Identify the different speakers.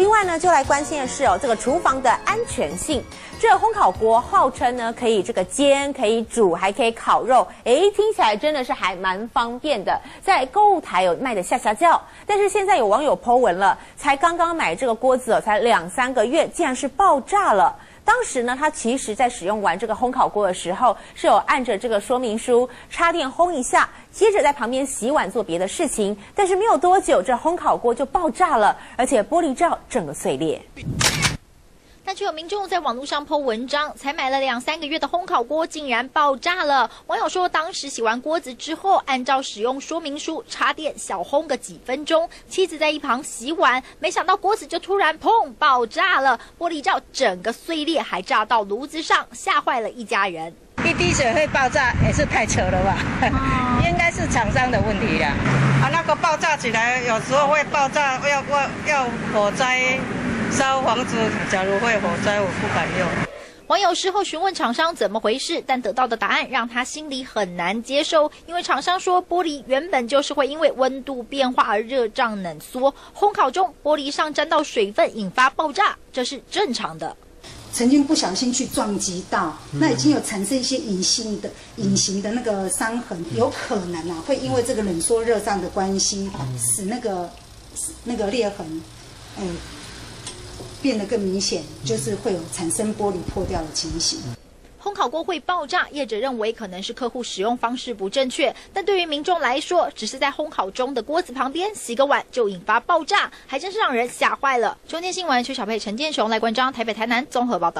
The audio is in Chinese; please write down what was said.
Speaker 1: 另外呢，就来关心的是哦，这个厨房的安全性。这烘烤锅号称呢可以这个煎，可以煮，还可以烤肉，哎，听起来真的是还蛮方便的，在购物台有卖的下下叫。但是现在有网友 Po 文了，才刚刚买这个锅子哦，才两三个月，竟然是爆炸了。当时呢，他其实在使用完这个烘烤锅的时候，是有按着这个说明书插电烘一下，接着在旁边洗碗做别的事情。但是没有多久，这烘烤锅就爆炸了，而且玻璃罩整个碎裂。
Speaker 2: 但却有民众在网络上 po 文章，才买了两三个月的烘烤锅竟然爆炸了。网友说，当时洗完锅子之后，按照使用说明书插电小烘个几分钟，妻子在一旁洗碗，没想到锅子就突然砰爆炸了，玻璃罩整个碎裂，还炸到炉子上，吓坏了一家人。
Speaker 3: 一滴水会爆炸，也是太扯了吧？应该是厂商的问题呀。啊，那个爆炸起来，有时候会爆炸，要要要火灾。烧房子，假如会火灾，我不敢用。
Speaker 2: 网友事后询问厂商怎么回事，但得到的答案让他心里很难接受。因为厂商说，玻璃原本就是会因为温度变化而热胀冷缩，烘烤中玻璃上沾到水分引发爆炸，这是正常的。
Speaker 4: 曾经不小心去撞击到，那已经有产生一些隐形的、隐形的那个伤痕，有可能啊，会因为这个冷缩热胀的关系，使那个那个裂痕，嗯。变得更明显，就是会有产生玻璃破掉的情形。
Speaker 2: 烘烤锅会爆炸，业者认为可能是客户使用方式不正确，但对于民众来说，只是在烘烤中的锅子旁边洗个碗就引发爆炸，还真是让人吓坏了。中天新闻邱小佩、陈建雄来关张台北、台南综合报道。